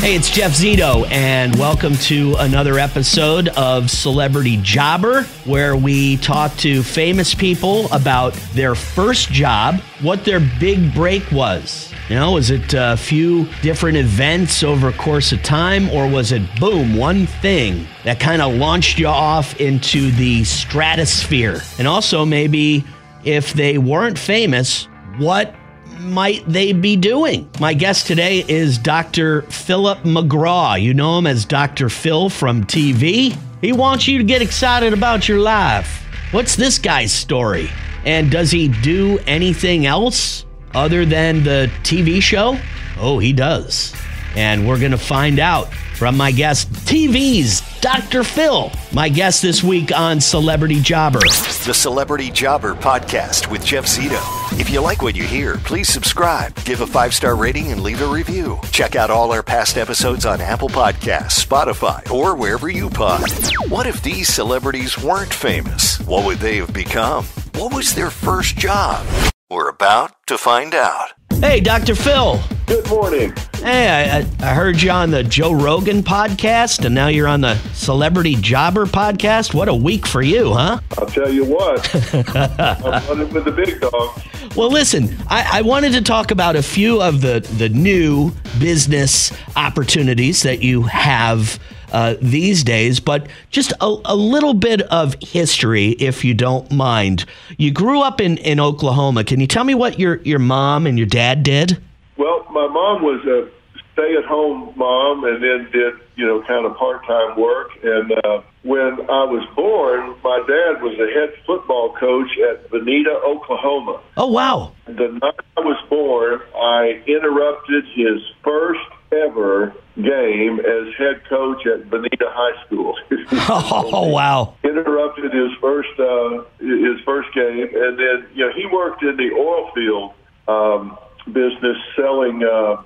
Hey, it's Jeff Zito, and welcome to another episode of Celebrity Jobber, where we talk to famous people about their first job, what their big break was. You know, was it a few different events over a course of time, or was it boom, one thing that kind of launched you off into the stratosphere? And also, maybe if they weren't famous, what might they be doing? My guest today is Dr. Philip McGraw. You know him as Dr. Phil from TV. He wants you to get excited about your life. What's this guy's story? And does he do anything else other than the TV show? Oh, he does. And we're going to find out from my guest, TV's Dr. Phil, my guest this week on Celebrity Jobber. The Celebrity Jobber Podcast with Jeff Zito. If you like what you hear, please subscribe, give a five star rating, and leave a review. Check out all our past episodes on Apple Podcasts, Spotify, or wherever you pod. What if these celebrities weren't famous? What would they have become? What was their first job? We're about to find out. Hey, Dr. Phil. Good morning. Hey, I, I heard you on the Joe Rogan podcast, and now you're on the Celebrity Jobber podcast. What a week for you, huh? I'll tell you what. I'm running with the big dog. Well, listen, I, I wanted to talk about a few of the, the new business opportunities that you have uh, these days, but just a, a, little bit of history, if you don't mind. You grew up in, in Oklahoma. Can you tell me what your, your mom and your dad did? Well, my mom was a stay at home mom and then did, you know, kind of part time work. And uh, when I was born, my dad was the head football coach at Vinita, Oklahoma. Oh, wow. The night I was born, I interrupted his first ever game as head coach at Vinita High School. oh wow! Interrupted his first uh, his first game, and then you know he worked in the oil field um, business, selling uh,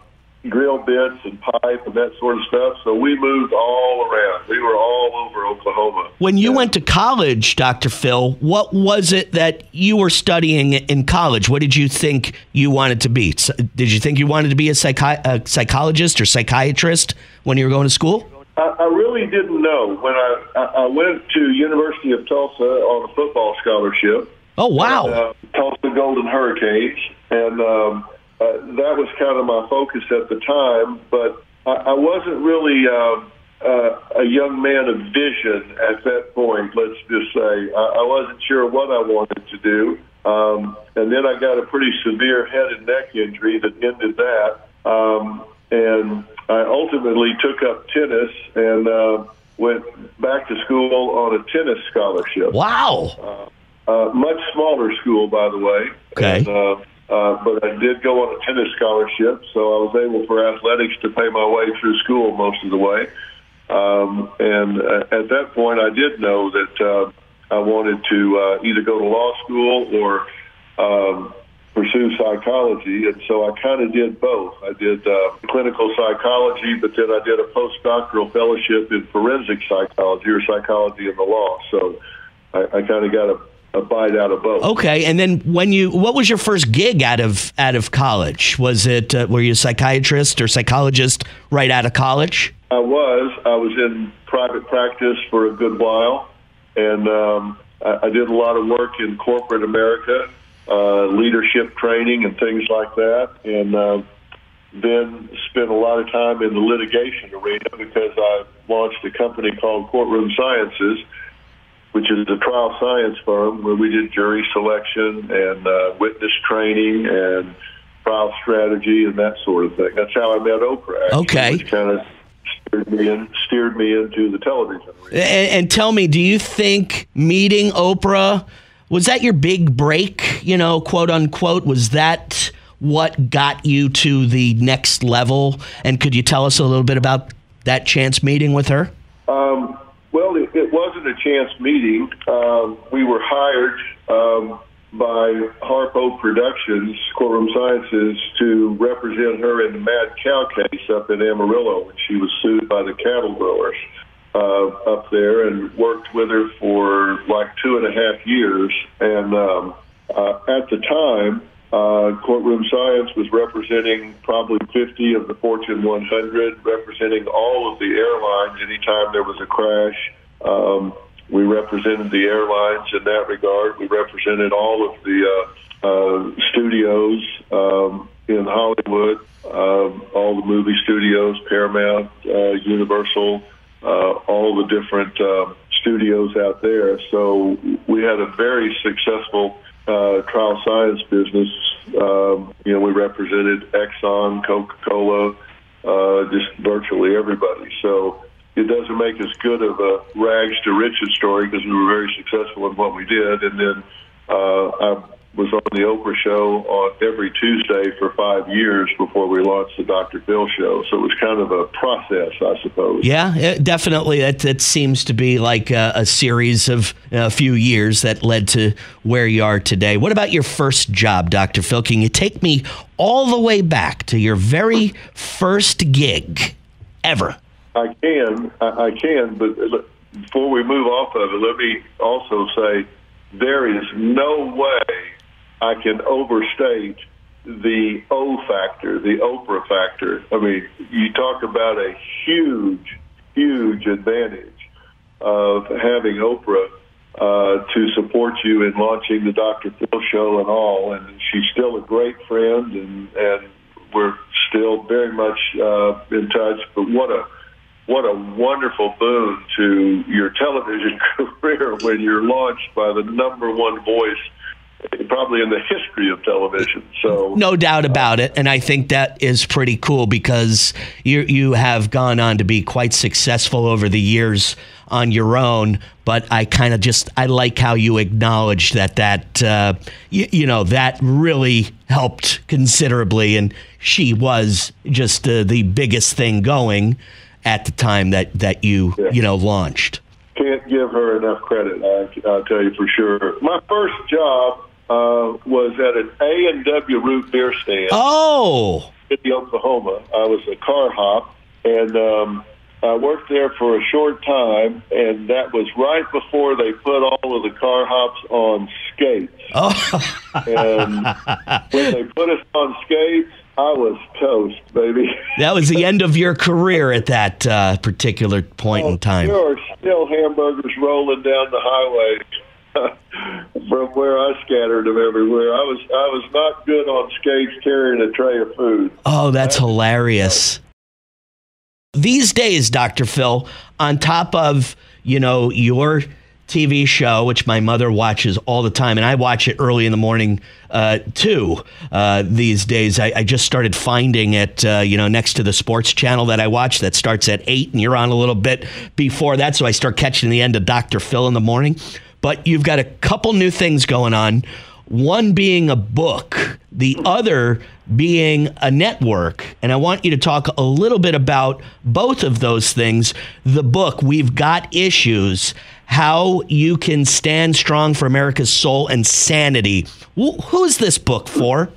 drill bits and pipe and that sort of stuff. So we moved all around. We were all over Oklahoma. When you yeah. went to college, Dr. Phil, what was it that you were studying in college? What did you think you wanted to be? Did you think you wanted to be a, psychi- a psychologist or psychiatrist when you were going to school? I, I really didn't know. When I, I went to University of Tulsa on a football scholarship. Oh wow! And, uh, Tulsa Golden Hurricanes, and um, uh, that was kind of my focus at the time. But I, I wasn't really uh, uh, a young man of vision at that point. Let's just say I, I wasn't sure what I wanted to do. Um, and then I got a pretty severe head and neck injury that ended that. Um, and I ultimately took up tennis and uh, went back to school on a tennis scholarship. Wow. Uh, uh, much smaller school, by the way. Okay. And, uh, uh, but I did go on a tennis scholarship, so I was able for athletics to pay my way through school most of the way. Um, and uh, at that point, I did know that uh, I wanted to uh, either go to law school or um, pursue psychology, and so I kind of did both. I did uh, clinical psychology, but then I did a postdoctoral fellowship in forensic psychology or psychology in the law. So I, I kind of got a a bite out of both. Okay, and then when you, what was your first gig out of out of college? Was it uh, were you a psychiatrist or psychologist right out of college? I was. I was in private practice for a good while, and um, I, I did a lot of work in corporate America, uh, leadership training and things like that, and. Uh, then spent a lot of time in the litigation arena because I launched a company called Courtroom Sciences, which is a trial science firm where we did jury selection and uh, witness training and trial strategy and that sort of thing. That's how I met Oprah. Actually, okay, which kind of steered me in, steered me into the television. And, and tell me, do you think meeting Oprah was that your big break? You know, quote unquote, was that what got you to the next level? And could you tell us a little bit about that chance meeting with her? Um, well, it, it wasn't a chance meeting. Um, we were hired um, by Harpo Productions, Courtroom Sciences, to represent her in the Mad Cow case up in Amarillo when she was sued by the cattle growers uh, up there and worked with her for like two and a half years. And um, uh, at the time, Uh, courtroom Science was representing probably 50 of the Fortune 100, representing all of the airlines anytime there was a crash. Um, we represented the airlines in that regard. We represented all of the uh, uh, studios um, in Hollywood, um, all the movie studios, Paramount, uh, Universal, uh, all the different uh, studios out there. So we had a very successful uh, trial science business. Um, you know, we represented Exxon, Coca Cola, uh, just virtually everybody. So it doesn't make as good of a rags to riches story because we were very successful in what we did. And then uh, I was on the Oprah show on every Tuesday for five years before we launched the Dr. Phil show. So it was kind of a process, I suppose. Yeah, it, definitely. That, that seems to be like a, a series of uh, a few years that led to where you are today. What about your first job, Dr. Phil? Can you take me all the way back to your very first gig ever? I can, I, I can, but uh, before we move off of it, let me also say there is no way I can overstate the O factor, the Oprah factor. I mean, you talk about a huge, huge advantage of having Oprah uh, to support you in launching the Dr. Phil show and all. And she's still a great friend, and and we're still very much uh, in touch. But what a what a wonderful boon to your television career when you're launched by the number one voice probably in the history of television. So no doubt about it, and I think that is pretty cool because you you have gone on to be quite successful over the years on your own. But I kind of just I like how you acknowledge that that uh, you, you, know that really helped considerably, and she was just uh, the biggest thing going at the time that that you yeah. you know launched. Can't give her enough credit. I, I'll tell you for sure. My first job uh, was at an A and W root beer stand. Oh, in Oklahoma. I was a car hop, and um, I worked there for a short time, and that was right before they put all of the car hops on skates. Oh. and when they put us on skates, I was toast, baby. that was the end of your career at that uh, particular point oh, in time. There are still hamburgers rolling down the highway from where I scattered them everywhere. I was I was not good on skates carrying a tray of food. Oh, that's hilarious. These days, Dr. Phil, on top of, you know, your TV show, which my mother watches all the time, and I watch it early in the morning uh, too. Uh, these days, I, I, just started finding it, uh, you know, next to the sports channel that I watch that starts at eight, and you're on a little bit before that, so I start catching the end of Dr. Phil in the morning. But you've got a couple new things going on. One being a book, the other being a network. And I want you to talk a little bit about both of those things. The book, We've Got Issues How You Can Stand Strong for America's Soul and Sanity. Who's this book for?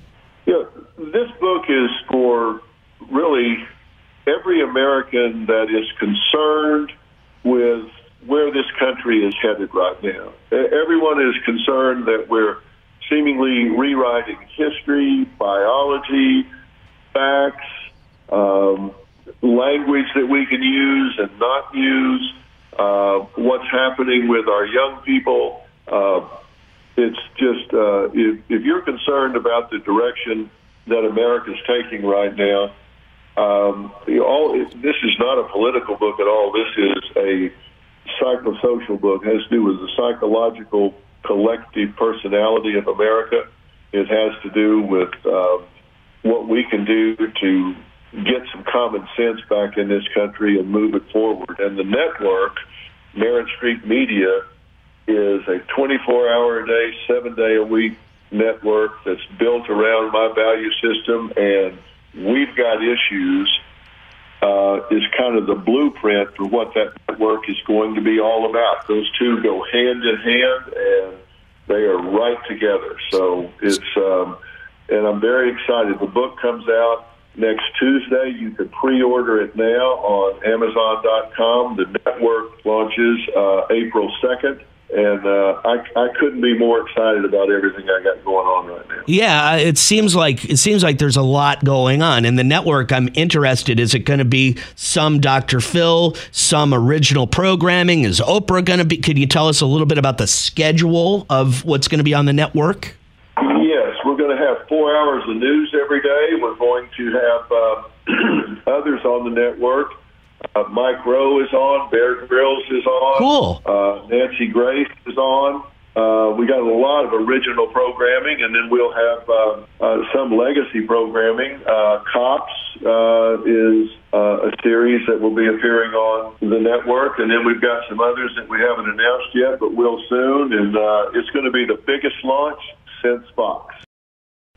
Yeah, this book is for really every American that is concerned with where this country is headed right now. Everyone is concerned that we're seemingly rewriting history, biology, facts, um, language that we can use and not use, uh, what's happening with our young people. Uh, it's just, uh, if, if you're concerned about the direction that America's taking right now, um, all, this is not a political book at all. This is a psychosocial book. Has to do with the psychological collective personality of America. It has to do with uh, what we can do to get some common sense back in this country and move it forward. And the network, Merit Street Media, is a 24 hour a day, seven day a week network that's built around my value system. And we've got issues uh, is kind of the blueprint for what that network is going to be all about. Those two go hand in hand, and they are right together. So it's, um, and I'm very excited. The book comes out next Tuesday. You can pre-order it now on Amazon.com. The network launches uh, April 2nd. And uh, I, I couldn't be more excited about everything I got going on right now. Yeah, it seems like it seems like there's a lot going on in the network. I'm interested. Is it going to be some Dr. Phil, some original programming? Is Oprah going to be? Could you tell us a little bit about the schedule of what's going to be on the network? Yes, we're going to have four hours of news every day. We're going to have uh, others on the network. Uh, Mike Rowe is on. Bear Grylls is on. Cool. Uh, Nancy Grace is on. Uh, we got a lot of original programming, and then we'll have uh, uh, some legacy programming. Uh, Cops uh, is uh, a series that will be appearing on the network, and then we've got some others that we haven't announced yet, but will soon. And uh, it's going to be the biggest launch since Fox.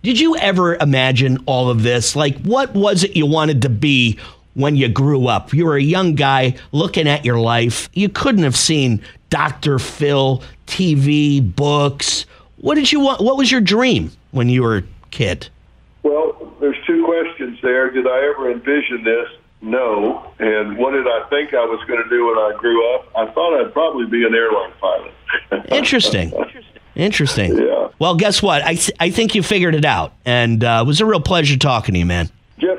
Did you ever imagine all of this? Like, what was it you wanted to be when you grew up? You were a young guy looking at your life. You couldn't have seen Dr. Phil, TV, books. What did you want? What was your dream when you were a kid? Well, there's two questions there. Did I ever envision this? No. And what did I think I was going to do when I grew up? I thought I'd probably be an airline pilot. Interesting. Interesting. Yeah. Well, guess what? I, th- I think you figured it out. And uh, it was a real pleasure talking to you, man.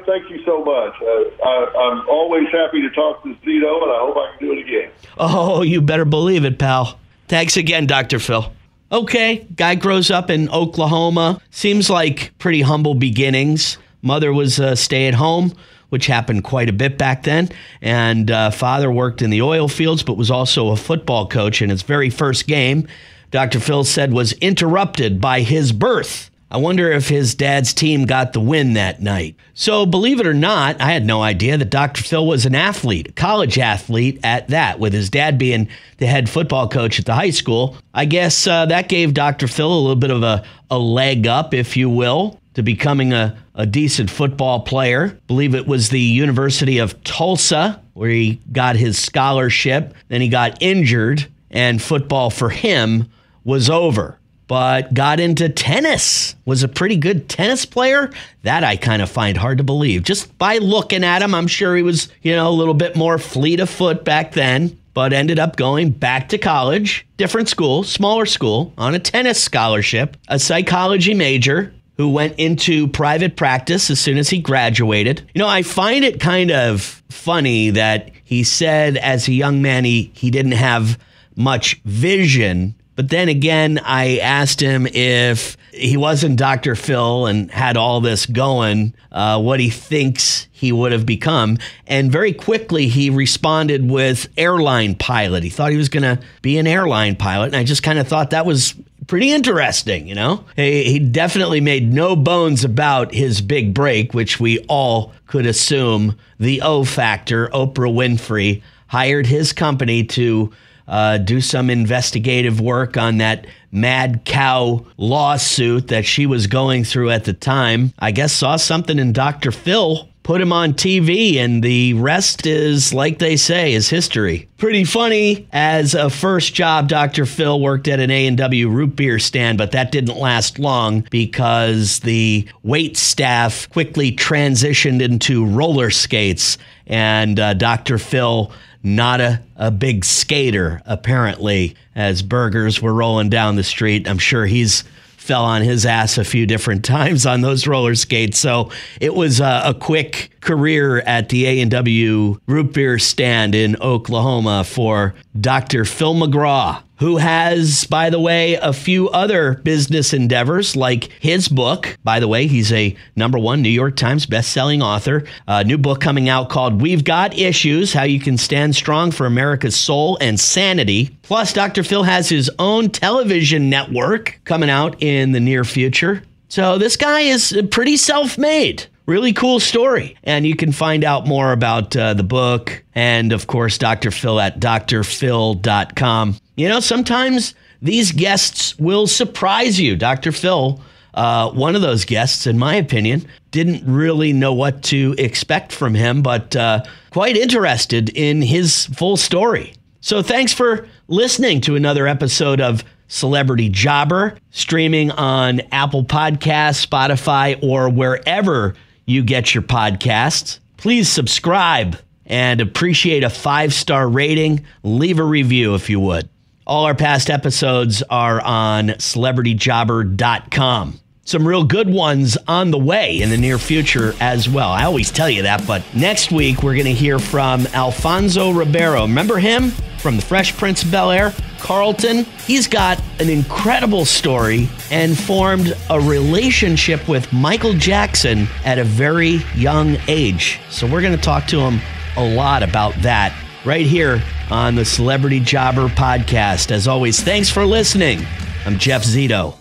Thank you so much. Uh, I, I'm always happy to talk to Zito, and I hope I can do it again. Oh, you better believe it, pal. Thanks again, Dr. Phil. Okay, guy grows up in Oklahoma. Seems like pretty humble beginnings. Mother was a stay at home, which happened quite a bit back then. And uh, father worked in the oil fields, but was also a football coach. In his very first game, Dr. Phil said was interrupted by his birth. I wonder if his dad's team got the win that night. So, believe it or not, I had no idea that Dr. Phil was an athlete, a college athlete at that, with his dad being the head football coach at the high school. I guess uh, that gave Dr. Phil a little bit of a, a leg up, if you will, to becoming a, a decent football player. believe it was the University of Tulsa where he got his scholarship. Then he got injured, and football for him was over but got into tennis. Was a pretty good tennis player. That I kind of find hard to believe. Just by looking at him, I'm sure he was, you know, a little bit more fleet of foot back then, but ended up going back to college, different school, smaller school, on a tennis scholarship, a psychology major, who went into private practice as soon as he graduated. You know, I find it kind of funny that he said as a young man he, he didn't have much vision but then again, I asked him if he wasn't Dr. Phil and had all this going, uh, what he thinks he would have become. And very quickly, he responded with airline pilot. He thought he was going to be an airline pilot. And I just kind of thought that was pretty interesting, you know? He, he definitely made no bones about his big break, which we all could assume the O factor, Oprah Winfrey, hired his company to uh, do some investigative work on that mad cow lawsuit that she was going through at the time. I guess saw something in Dr. Phil put him on TV, and the rest is, like they say, is history. Pretty funny. As a first job, Dr. Phil worked at an A&W root beer stand, but that didn't last long because the wait staff quickly transitioned into roller skates, and uh, Dr. Phil not a, a big skater, apparently, as burgers were rolling down the street. I'm sure he's fell on his ass a few different times on those roller skates. So it was a, quick career at the A&W root beer stand in Oklahoma for Dr. Phil McGraw who has, by the way, a few other business endeavors like his book. By the way, he's a number one New York Times bestselling author. A new book coming out called We've Got Issues How You Can Stand Strong for America's Soul and Sanity. Plus, Dr. Phil has his own television network coming out in the near future. So this guy is pretty self made. Really cool story. And you can find out more about uh, the book and, of course, Dr. Phil at drphil.com. You know, sometimes these guests will surprise you. Dr. Phil, uh, one of those guests, in my opinion, didn't really know what to expect from him, but uh, quite interested in his full story. So thanks for listening to another episode of Celebrity Jobber, streaming on Apple Podcasts, Spotify, or wherever you get your podcasts. Please subscribe and appreciate a five star rating. Leave a review if you would. All our past episodes are on celebrityjobber.com. Some real good ones on the way in the near future as well. I always tell you that, but next week we're going to hear from Alfonso Ribeiro. Remember him from the Fresh Prince of Bel Air? Carlton. He's got an incredible story and formed a relationship with Michael Jackson at a very young age. So we're going to talk to him a lot about that right here on the Celebrity Jobber podcast. As always, thanks for listening. I'm Jeff Zito.